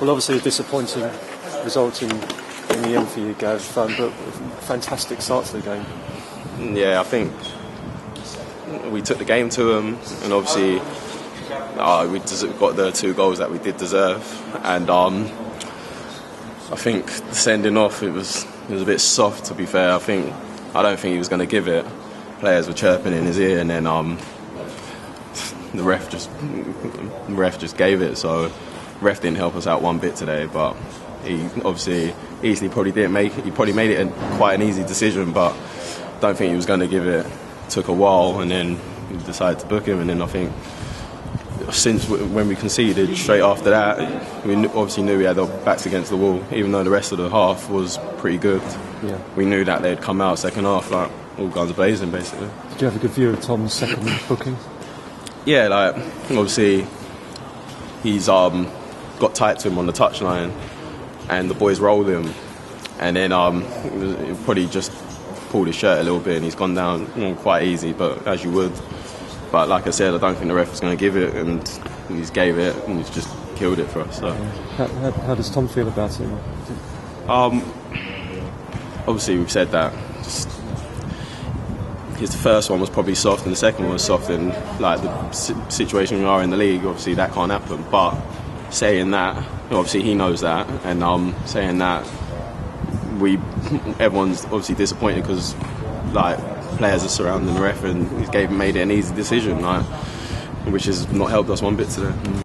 Well, obviously a disappointing result in, in the end for you, Gav, um, but fantastic start to the game. Yeah, I think we took the game to them, and obviously uh, we got the two goals that we did deserve, and um, I think sending off it was it was a bit soft. To be fair, I think I don't think he was going to give it. Players were chirping in his ear, and then um, the ref just ref just gave it. So ref didn't help us out one bit today, but he obviously easily probably didn't make it. He probably made it a, quite an easy decision, but don't think he was going to give it. Took a while, and then he decided to book him, and then I think since when we conceded straight after that, we obviously knew we had our backs against the wall. Even though the rest of the half was pretty good, yeah. we knew that they'd come out second half like all guns blazing, basically. Did you have a good view of Tom's second booking? Yeah, like obviously he's um, got tight to him on the touchline, and the boys rolled him, and then um, probably just pulled his shirt a little bit, and he's gone down quite easy, but as you would. But like I said, I don't think the ref was going to give it, and he's gave it, and he's just killed it for us. So. How, how, how, does Tom feel about it? Um, obviously, we've said that. Just, his first one was probably soft, and the second one was soft. And like the situation we are in the league, obviously that can't happen. But saying that, obviously he knows that, and um, saying that, we everyone's obviously disappointed because like players are surrounding the ref and he gave made it an easy decision, like, which has not helped us one bit today.